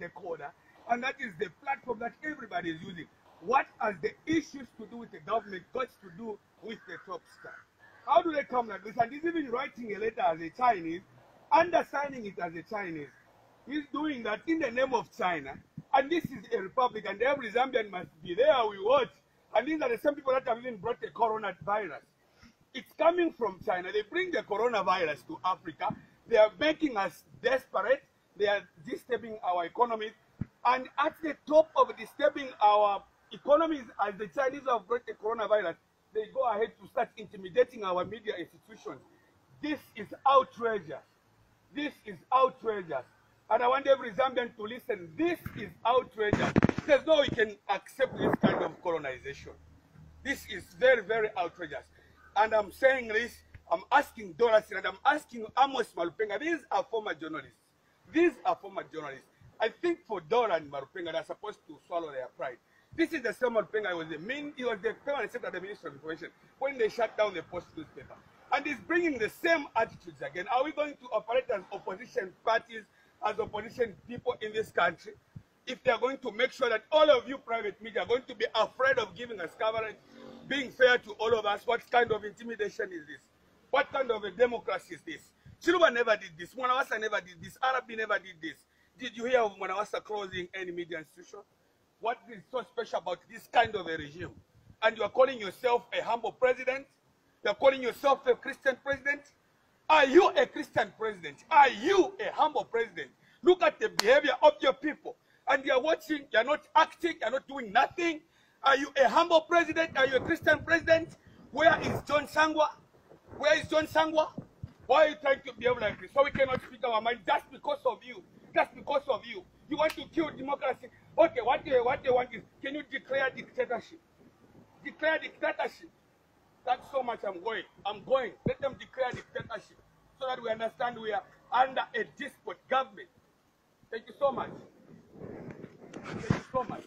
the corner, and that is the platform that everybody is using. What has the issues to do with the government got to do with the top star? How do they come like this? And he's even writing a letter as a Chinese, undersigning it as a Chinese. He's doing that in the name of China. And this is a republic, and every Zambian must be there. We watch. And these are the same people that have even brought the coronavirus. It's coming from China. They bring the coronavirus to Africa. They are making us desperate. They are disturbing our economies. And at the top of disturbing our economies, as the Chinese have brought the coronavirus, they go ahead to start intimidating our media institutions. This is outrageous. This is outrageous. And I want every Zambian to listen. This is outrageous. There's no way we can accept this kind of colonization. This is very, very outrageous. And I'm saying this, I'm asking Doris and I'm asking Amos Malupenga. These are former journalists. These are former journalists. I think for Dora and Malupenga, they're supposed to swallow their pride. This is the same Malupenga. He was the main, he was the permanent secretary of the Ministry of Information when they shut down the Post newspaper. And he's bringing the same attitudes again. Are we going to operate as opposition parties, as opposition people in this country? If they are going to make sure that all of you private media are going to be afraid of giving us coverage, being fair to all of us, what kind of intimidation is this? What kind of a democracy is this? Chiluba never did this. Mwanawasa never did this. Arabi never did this. Did you hear of Mwanawasa closing any media institution? What is so special about this kind of a regime? And you are calling yourself a humble president? You are calling yourself a Christian president? Are you a Christian president? Are you a humble president? Look at the behavior of your people. And you are watching, you are not acting, you are not doing nothing. Are you a humble president? Are you a Christian president? Where is John Sangwa? Where is John Sangwa? Why are you trying to behave like this? So we cannot speak our mind just because of you. Just because of you. You want to kill democracy. Okay, what they, what they want is, can you declare dictatorship? Declare dictatorship. That's so much I'm going. I'm going. Let them declare dictatorship so that we understand we are under a despot government. Thank you so much. Thank you so much.